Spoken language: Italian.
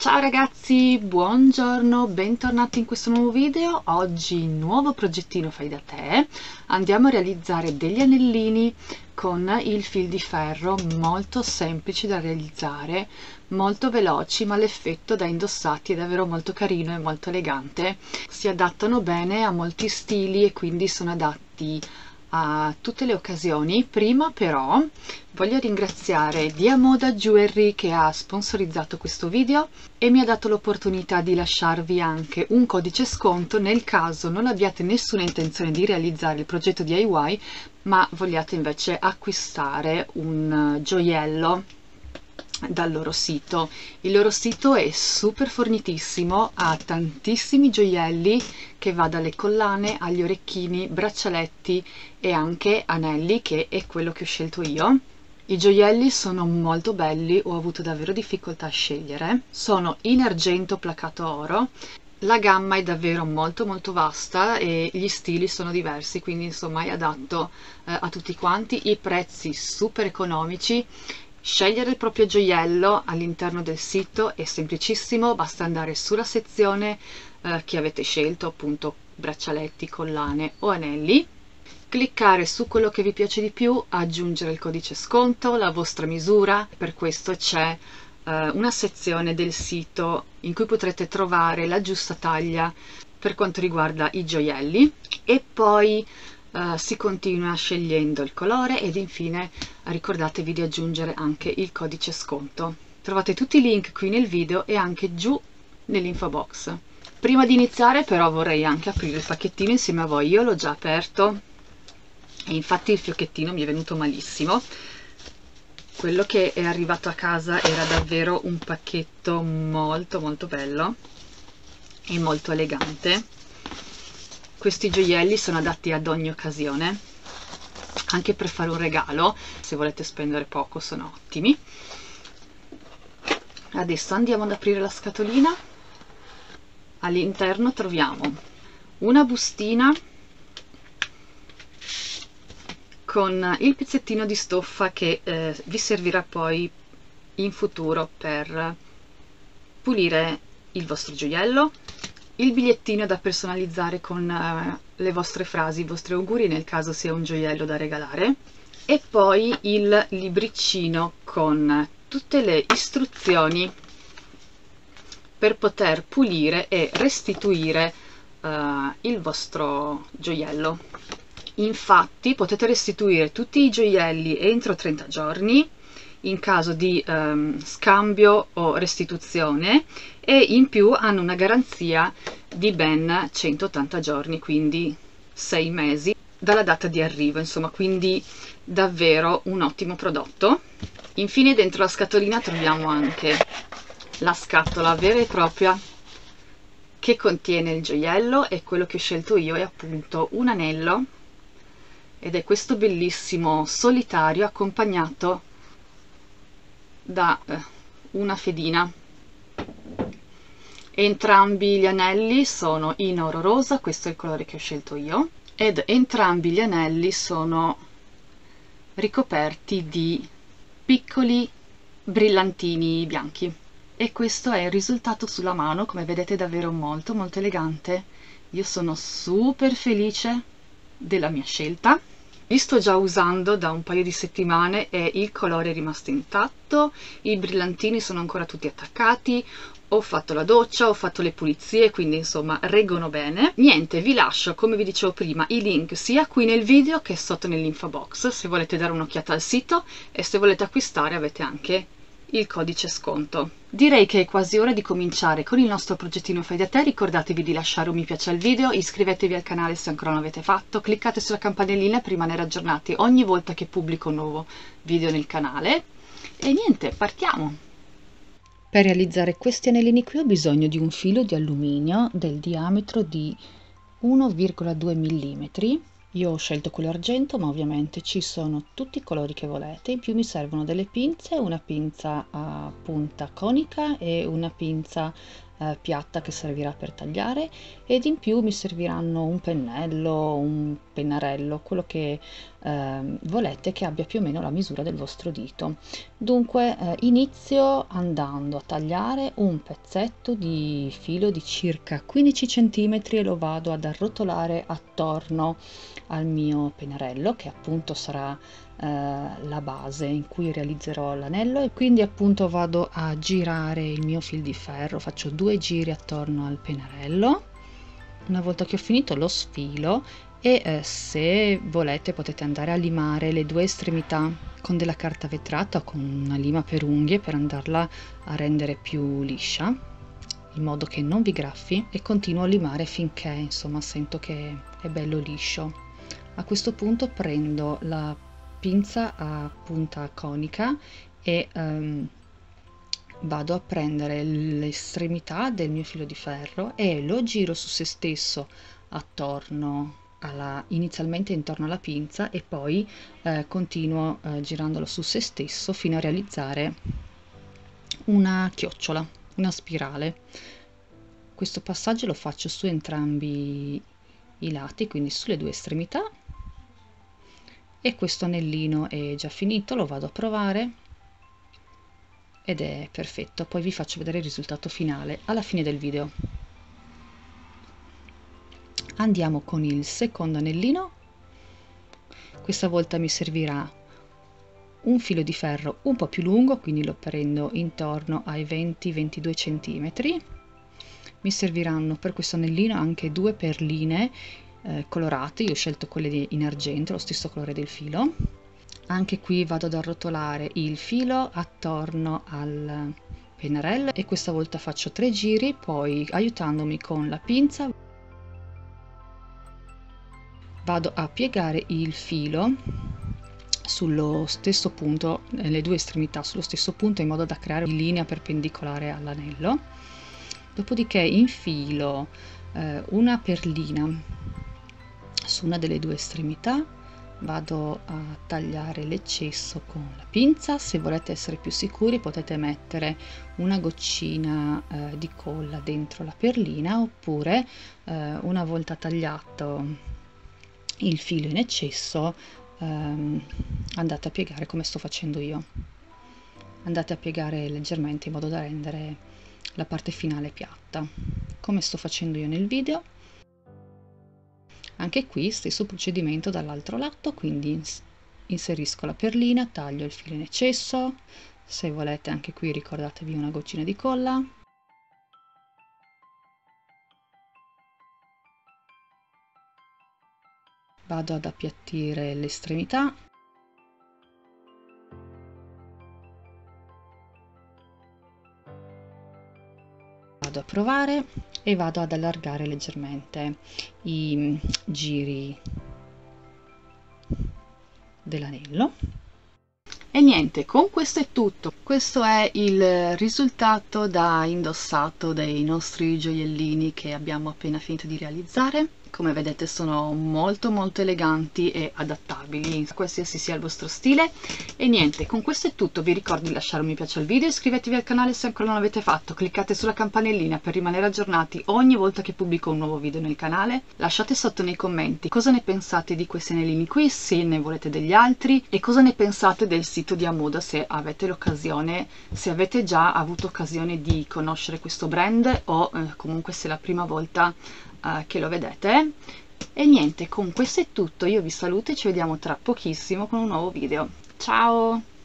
Ciao ragazzi, buongiorno, bentornati in questo nuovo video. Oggi nuovo progettino fai da te. Andiamo a realizzare degli anellini con il fil di ferro molto semplici da realizzare, molto veloci, ma l'effetto da indossati è davvero molto carino e molto elegante. Si adattano bene a molti stili e quindi sono adatti a tutte le occasioni. Prima però voglio ringraziare Diamoda Jewelry che ha sponsorizzato questo video e mi ha dato l'opportunità di lasciarvi anche un codice sconto nel caso non abbiate nessuna intenzione di realizzare il progetto DIY ma vogliate invece acquistare un gioiello dal loro sito. Il loro sito è super fornitissimo, ha tantissimi gioielli che va dalle collane agli orecchini, braccialetti e anche anelli che è quello che ho scelto io. I gioielli sono molto belli, ho avuto davvero difficoltà a scegliere. Sono in argento placato oro. La gamma è davvero molto molto vasta e gli stili sono diversi, quindi insomma è adatto eh, a tutti quanti. I prezzi super economici Scegliere il proprio gioiello all'interno del sito è semplicissimo, basta andare sulla sezione eh, che avete scelto, appunto braccialetti, collane o anelli, cliccare su quello che vi piace di più, aggiungere il codice sconto, la vostra misura, per questo c'è eh, una sezione del sito in cui potrete trovare la giusta taglia per quanto riguarda i gioielli. E poi uh, si continua scegliendo il colore ed infine ricordatevi di aggiungere anche il codice sconto. Trovate tutti i link qui nel video e anche giù nell'info box. Prima di iniziare però vorrei anche aprire il pacchettino insieme a voi, io l'ho già aperto e infatti il fiocchettino mi è venuto malissimo. Quello che è arrivato a casa era davvero un pacchetto molto molto bello e molto elegante questi gioielli sono adatti ad ogni occasione, anche per fare un regalo, se volete spendere poco sono ottimi. Adesso andiamo ad aprire la scatolina. All'interno troviamo una bustina con il pezzettino di stoffa che eh, vi servirà poi in futuro per pulire il vostro gioiello il bigliettino da personalizzare con uh, le vostre frasi, i vostri auguri nel caso sia un gioiello da regalare e poi il libricino con tutte le istruzioni per poter pulire e restituire uh, il vostro gioiello. Infatti potete restituire tutti i gioielli entro 30 giorni in caso di um, scambio o restituzione e in più hanno una garanzia di ben 180 giorni, quindi 6 mesi dalla data di arrivo, insomma, quindi davvero un ottimo prodotto. Infine dentro la scatolina troviamo anche la scatola vera e propria che contiene il gioiello e quello che ho scelto io è appunto un anello ed è questo bellissimo solitario accompagnato da eh, una fedina. Entrambi gli anelli sono in oro rosa questo è il colore che ho scelto io ed entrambi gli anelli sono ricoperti di piccoli brillantini bianchi. E questo è il risultato sulla mano come vedete davvero molto molto elegante. Io sono super felice della mia scelta li sto già usando da un paio di settimane e il colore è rimasto intatto, i brillantini sono ancora tutti attaccati, ho fatto la doccia, ho fatto le pulizie, quindi insomma reggono bene. Niente, vi lascio, come vi dicevo prima, i link sia qui nel video che sotto nell'info box se volete dare un'occhiata al sito e se volete acquistare avete anche il codice sconto. Direi che è quasi ora di cominciare con il nostro progettino Fai da te, ricordatevi di lasciare un mi piace al video, iscrivetevi al canale se ancora non l'avete fatto, cliccate sulla campanellina per rimanere aggiornati ogni volta che pubblico un nuovo video nel canale e niente, partiamo! Per realizzare questi anellini qui ho bisogno di un filo di alluminio del diametro di 1,2 mm io ho scelto quello argento ma ovviamente ci sono tutti i colori che volete. In più mi servono delle pinze una pinza a punta conica e una pinza eh, piatta che servirà per tagliare ed in più mi serviranno un pennello, un pennarello, quello che eh, volete che abbia più o meno la misura del vostro dito. Dunque eh, inizio andando a tagliare un pezzetto di filo di circa 15 cm e lo vado ad arrotolare attorno al mio pennarello che appunto sarà la base in cui realizzerò l'anello e quindi appunto vado a girare il mio fil di ferro. Faccio due giri attorno al pennarello. Una volta che ho finito lo sfilo e eh, se volete potete andare a limare le due estremità con della carta vetrata con una lima per unghie per andarla a rendere più liscia in modo che non vi graffi e continuo a limare finché insomma sento che è bello liscio. A questo punto prendo la pinza a punta conica e um, vado a prendere l'estremità del mio filo di ferro e lo giro su se stesso attorno alla, inizialmente intorno alla pinza e poi eh, continuo eh, girandolo su se stesso fino a realizzare una chiocciola, una spirale. Questo passaggio lo faccio su entrambi i lati, quindi sulle due estremità e questo anellino è già finito lo vado a provare. Ed è perfetto. Poi vi faccio vedere il risultato finale alla fine del video. Andiamo con il secondo anellino. Questa volta mi servirà un filo di ferro un po più lungo quindi lo prendo intorno ai 20-22 centimetri. Mi serviranno per questo anellino anche due perline eh, colorate, io ho scelto quelle in argento, lo stesso colore del filo. Anche qui vado ad arrotolare il filo attorno al pennarello e questa volta faccio tre giri, poi aiutandomi con la pinza vado a piegare il filo sullo stesso punto, le due estremità sullo stesso punto in modo da creare una linea perpendicolare all'anello. Dopodiché infilo eh, una perlina su una delle due estremità. Vado a tagliare l'eccesso con la pinza. Se volete essere più sicuri potete mettere una goccina eh, di colla dentro la perlina oppure eh, una volta tagliato il filo in eccesso ehm, andate a piegare come sto facendo io. Andate a piegare leggermente in modo da rendere la parte finale piatta. Come sto facendo io nel video anche qui stesso procedimento dall'altro lato, quindi inserisco la perlina, taglio il filo in eccesso, se volete anche qui ricordatevi una goccina di colla. Vado ad appiattire l'estremità provare e vado ad allargare leggermente i giri dell'anello. E niente con questo è tutto. Questo è il risultato da indossato dei nostri gioiellini che abbiamo appena finito di realizzare come vedete sono molto molto eleganti e adattabili qualsiasi sia il vostro stile. E niente con questo è tutto. Vi ricordo di lasciare un mi piace al video iscrivetevi al canale se ancora non l'avete fatto cliccate sulla campanellina per rimanere aggiornati ogni volta che pubblico un nuovo video nel canale. Lasciate sotto nei commenti cosa ne pensate di questi anellini qui se ne volete degli altri e cosa ne pensate del sito di Amoda se avete l'occasione se avete già avuto occasione di conoscere questo brand o eh, comunque se è la prima volta che lo vedete. E niente con questo è tutto. Io vi saluto e ci vediamo tra pochissimo con un nuovo video. Ciao